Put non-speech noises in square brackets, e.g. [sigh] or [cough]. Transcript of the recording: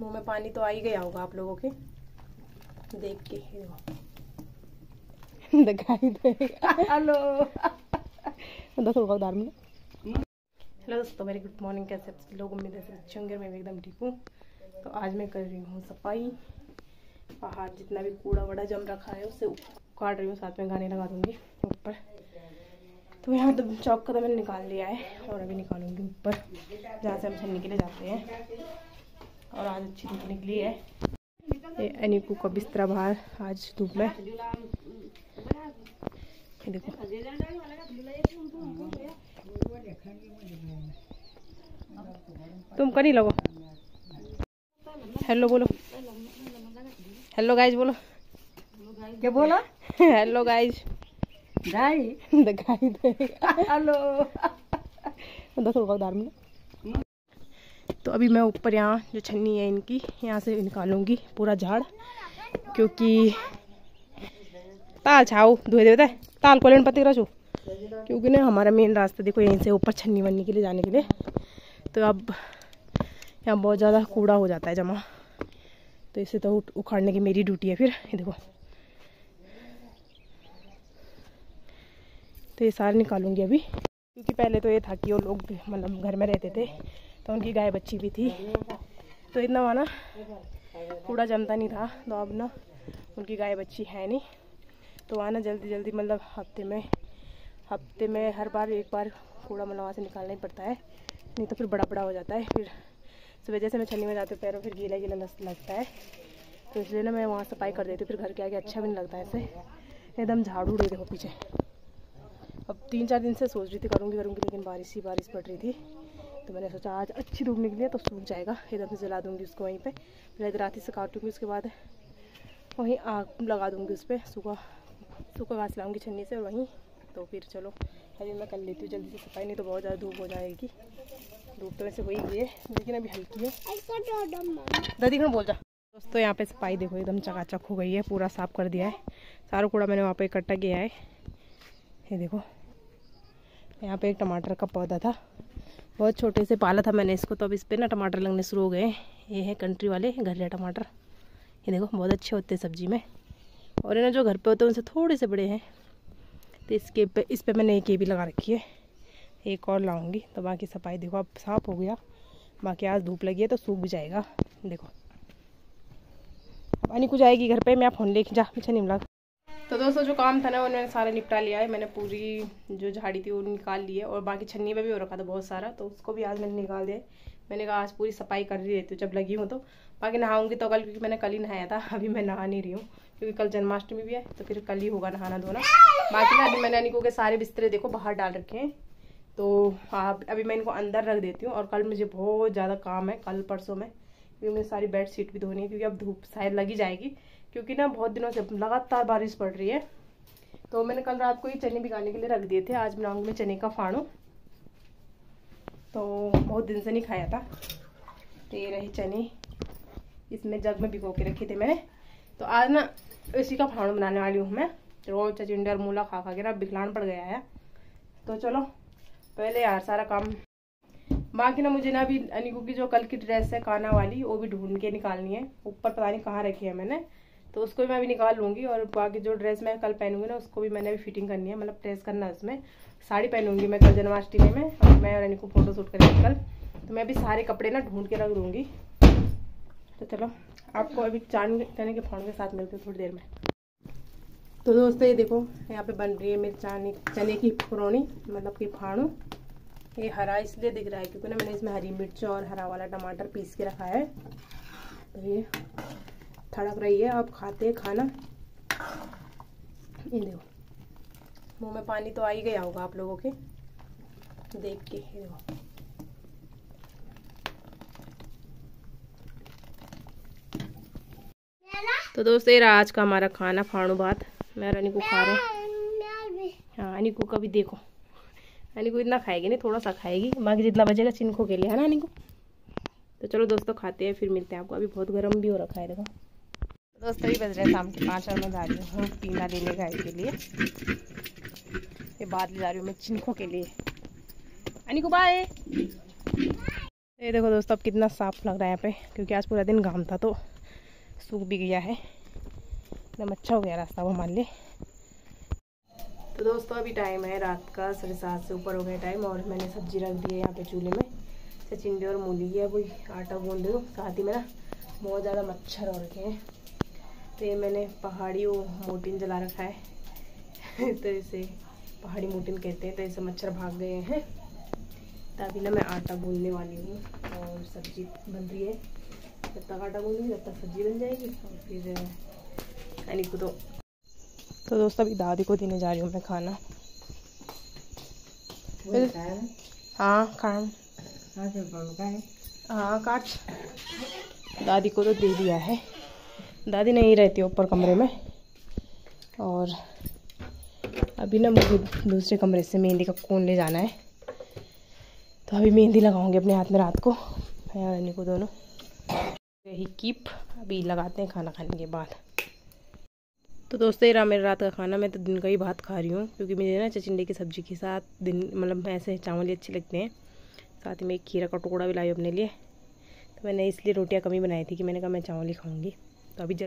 मुँह में पानी तो आ ही गया होगा आप लोगों के। देख के [laughs] दिखाई देगा। हेलो। दस रुपये उधार में हेलो दोस्तों मेरी गुड मॉर्निंग। कैसे आप लोग? उम्मीद है अच्छे होंगे मैं भी एकदम ठीक हूँ। तो आज मैं कर रही हूँ सफ़ाई। बाहर जितना भी कूड़ा वड़ा जम रखा है उसे काट रही हूँ साथ में गाने लगा दूँगी ऊपर। तो यहाँ तो चौक का तो मैंने निकाल लिया है और अभी निकालूँगी ऊपर जहाँ से हम सब निकले जाते हैं। और आज अच्छी धूप निकली है। ये अनिकू का बिस्तरा बाहर आज धूप में। देखो। तुम कर ही लगो। हेलो बोलो। हेलो गाइज़ बोलो। क्या बोला? हेलो गाइज़ गाई? [laughs] दिखाई हेलो। दस रुपये उधार में तो अभी मैं ऊपर यहाँ, जो छन्नी है इनकी, यहाँ से निकालूँगी पूरा झाड़, क्योंकि ताल छाओ, धोए देते ताल को लेन पति क्योंकि ना हमारा मेन रास्ता देखो, यहीं से ऊपर छन्नी वन्नी के लिए जाने के लिए। तो अब यहाँ बहुत ज़्यादा कूड़ा हो जाता है जमा। तो इसे तो उखाड़ने की मेरी ड्यूटी है फिर, ये देखो। तो ये सारे निकालूँगी अभी, क्योंकि पहले तो ये था कि वो लोग मतलब घर में रहते थे। तो उनकी गाय बच्ची भी थी। तो इतना वहाँ ना कूड़ा जमता नहीं था तो अब ना उनकी गाय बच्ची है नहीं। तो वहाँ ना जल्दी जल्दी मतलब हफ़्ते में हफ़्ते में हर बार एक बार कूड़ा मतलब वहाँ से निकालना ही पड़ता है। नहीं तो फिर बड़ा बड़ा हो जाता है, फिर सुबह जैसे मैं छन्नी में जाती हूँ, पैरों फिर गीला गीला लगता है। तो इसलिए ना मैं वहाँ सफ़ाई कर देती हूँ, फिर घर के आगे अच्छा भी नहीं लगता है ऐसे। एकदम झाड़ू उड़े देखो पीछे। अब तीन चार दिन से सोच रही थी करूँगी करूँगी, लेकिन बारिश ही बारिश पड़ रही थी। तो मैंने सोचा आज अच्छी धूप निकली है तो सूख जाएगा। इधर से जला दूँगी उसको वहीं पे। फिर इधर रात से काटूँगी उसके बाद वहीं आग लगा दूँगी उस पर सूखा सूखा घास लाऊँगी छन्नी से और वहीं तो फिर चलो। अभी मैं कर लेती हूँ जल्दी से सफ़ाई नहीं तो बहुत ज़्यादा धूप हो जाएगी। धूप तो वैसे वही है लेकिन अभी हल्की है। दादी खन बोल जा दोस्तों यहाँ पे सफ़ाई देखो एकदम चकाचक हो गई है पूरा साफ़ कर दिया है। सारा कूड़ा मैंने वहाँ पे इकट्ठा किया है। ये देखो यहाँ पे एक टमाटर का पौधा था। बहुत छोटे से पाला था मैंने इसको तो अब इस पर ना टमाटर लगने शुरू हो गए ये है कंट्री वाले घरिया टमाटर। ये देखो, बहुत अच्छे होते हैं सब्ज़ी में। और ना जो घर पे होते हैं, उनसे थोड़े से बड़े हैं। तो इसके पे, इस पे मैंने एक ये भी लगा रखी है। एक और लाऊँगी तो बाकी सफ़ाई देखो, अब साफ़ हो गया। बाकी आज धूप लगी है तो सूख भी जाएगा। देखो। अनी कुछ आएगी घर पे, मैं फ़ोन लेके जा पीछे मिला। तो दोस्तों, जो काम था ना वो मैंने सारा निपटा लिया है। मैंने पूरी जो झाड़ी थी, वो निकाल ली है और बाकी छन्नी में भी हो रखा था बहुत सारा तो उसको भी आज मैंने निकाल दिया मैंने कहा, आज पूरी सफ़ाई कर रही रहती हूँ, जब लगी हूँ तो। बाकी नहाऊँगी तो कल, क्योंकि मैंने कल ही नहाया था, [laughs] अभी मैं नहा नहीं रही हूँ, क्योंकि कल जन्माष्टमी भी है तो फिर कल ही होगा नहाना धोना। बाकी ना, अभी मैंने अनिको के सारे बिस्तरे देखो, बाहर डाल रखे हैं। तो आप, अभी मैं इनको अंदर रख देती हूँ, और कल मुझे बहुत ज़्यादा काम है, कल परसों में, क्योंकि मुझे सारी बेड शीट भी धोनी है, क्योंकि अब धूप शायद लगी जाएगी। क्योंकि ना बहुत दिनों से लगातार बारिश पड़ रही है। तो मैंने कल रात को ही चने भिगाने के लिए रख दिए थे। आज बनाऊँगी मैं चने का फाड़ू। तो बहुत दिन से नहीं खाया था। तो ये रहे चने। इसमें जग में भिगो के रखे थे मैंने। तो आज ना इसी का फाड़ू बनाने वाली हूँ मैं। रोज चचिंडे और मूला खा खा के ना बिखलान पड़ गया है। तो चलो, पहले यार सारा काम। बाकी ना मुझे ना अभी अनिकू की जो कल की ड्रेस है, काना वाली, वो भी ढूंढ के निकालनी है। ऊपर पता नहीं कहाँ रखी है मैंने। तो उसको भी मैं अभी निकाल लूँगी और बाकी जो ड्रेस मैं कल पहनूँगी ना, उसको भी मैंने अभी फिटिंग करनी है। मतलब प्रेस करना है उसमें। साड़ी पहनूँगी मैं कल जन्माष्टमी में। और मैं और अनिकू फ़ोटो शूट करेंगे कल। तो मैं अभी सारे कपड़े ना ढूंढ के रख दूँगी। तो चलो, आपको अभी चाँद चने के फाड़ के साथ मिलते हैं थोड़ी देर में। तो दोस्तों, ये देखो, यहाँ पे बन रही है मेरी चाने, चने की फुरौनी मतलब कि फाड़ू। ये हरा इसलिए दिख रहा है क्योंकि ना मैंने इसमें हरी मिर्च और हरा वाला टमाटर पीस के रखा है। तो ये थड़क रही है अब खाते हैं खाना। ये देखो, मुँह में पानी तो आ ही गया होगा आप लोगों के। देख के ये देखो। तो दोस्तों, ये आज का हमारा खाना, फाड़ू बात मैं रानी को खा रहा हैं। हाँ अनिको का भी देखो। अनिको इतना खाएगी नहीं, थोड़ा सा खाएगी। बाकी जितना बचेगा चिनखो के लिए, है ना अनिको? तो चलो दोस्तों, खाते हैं, फिर मिलते हैं आपको। अभी बहुत गर्म भी हो रखा है, देखो। दोस्तों भी बज रहे शाम के पाँच, और मैं जा रही हूँ पीना लेने गाय के लिए। ये बाद ले जा रही हूँ मैं चिनखो के लिए। अनिको बाय ये देखो दोस्तों, अब कितना साफ़ लग रहा है यहाँ पे, क्योंकि आज पूरा दिन घाम था तो सूख भी गया है। एकदम अच्छा हो गया रास्ता वो मान लिए तो दोस्तों, अभी टाइम है रात का, साढ़े सात से ऊपर हो गया टाइम और मैंने सब्ज़ी रख दी है यहाँ पे चूल्हे में। सचिंडी और मूली की है, वही आटा गूंद हूँ, साथ ही में ना बहुत ज़्यादा मच्छर हो रखे हैं। तो ये मैंने पहाड़ी वो मोटिन जला रखा है। [laughs] तो इसे पहाड़ी मोटिन कहते हैं तो इसे मच्छर भाग गए हैं। तभी ना मैं आटा गूंदने वाली हूँ और सब्ज़ी बन रही है। जब तक आटा गूंदूँगी तब तक सब्ज़ी बन जाएगी और फिर अनिक को तो तो दोस्तों अभी दादी को देने जा रही हूँ मैं खाना। हाँ? खान हाँ काट। दादी को तो दे दिया है। दादी नहीं रहती ऊपर कमरे में। और अभी ना मुझे दूसरे कमरे से मेहंदी का कोन ले जाना है। तो अभी मेहंदी लगाऊँगी अपने हाथ में रात को और को दोनों। यही कीप अभी लगाते हैं खाना खाने के बाद। तो दोस्तों, ये रहा मेरा रात का खाना, मैं तो दिन का ही भात खा रही हूँ, क्योंकि मुझे ना चचिंडे की सब्ज़ी के साथ दिन मतलब ऐसे चावल ही अच्छे लगते हैं। साथ ही में एक खीरा का टुकड़ा भी लाई अपने लिए। तो मैंने इसलिए रोटियाँ कमी बनाई थी कि मैंने कहा मैं चावल ही खाऊँगी। तो अभी